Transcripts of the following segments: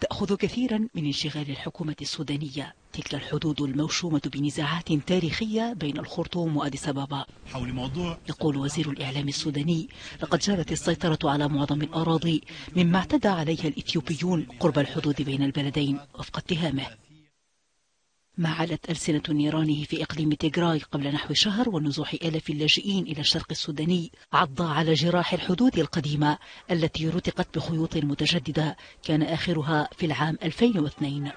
تأخذ كثيرا من انشغال الحكومة السودانية تلك الحدود الموشومة بنزاعات تاريخية بين الخرطوم وأديس أبابا. حول موضوع يقول وزير الإعلام السوداني لقد جرت السيطرة على معظم الأراضي مما اعتدى عليها الإثيوبيون قرب الحدود بين البلدين وفق اتهامه. ما علت ألسنة نيرانه في إقليم تيغراي قبل نحو شهر ونزوح آلاف اللاجئين إلى الشرق السوداني عض على جراح الحدود القديمة التي رتقت بخيوط متجددة. كان آخرها في العام 2002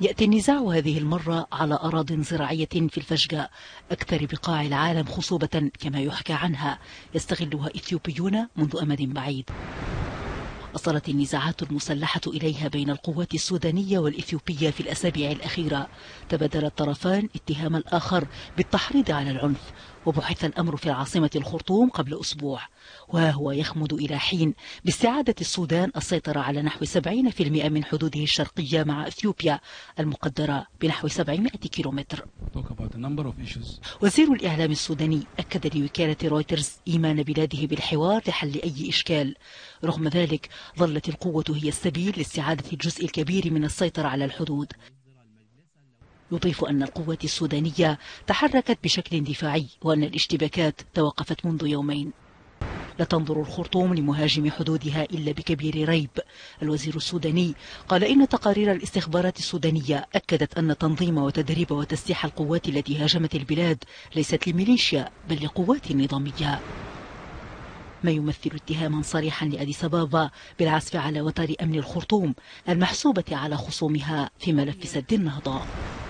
يأتي النزاع هذه المرة على أراض زراعية في الفجقة أكثر بقاع العالم خصوبة كما يحكى عنها. يستغلها إثيوبيون منذ أمد بعيد. وصلت النزاعات المسلحة إليها بين القوات السودانية والإثيوبية في الأسابيع الأخيرة. تبادل الطرفان اتهام الآخر بالتحريض على العنف وبحث الأمر في العاصمة الخرطوم قبل أسبوع. وها هو يخمد إلى حين باستعادة السودان السيطرة على نحو 70% من حدوده الشرقية مع أثيوبيا المقدرة بنحو 700 كيلومتر. وزير الإعلام السوداني أكد لوكالة رويترز إيمان بلاده بالحوار لحل أي إشكال. رغم ذلك ظلت القوة هي السبيل لاستعادة الجزء الكبير من السيطرة على الحدود. يضيف أن القوات السودانية تحركت بشكل دفاعي وأن الاشتباكات توقفت منذ يومين. لا تنظر الخرطوم لمهاجم حدودها إلا بكبير ريب. الوزير السوداني قال إن تقارير الاستخبارات السودانية أكدت أن تنظيم وتدريب وتسليح القوات التي هاجمت البلاد ليست لميليشيا بل لقوات نظامية. ما يمثل اتهاما صريحا لأديس أبابا بالعزف على وتر أمن الخرطوم المحسوبة على خصومها في ملف سد النهضة.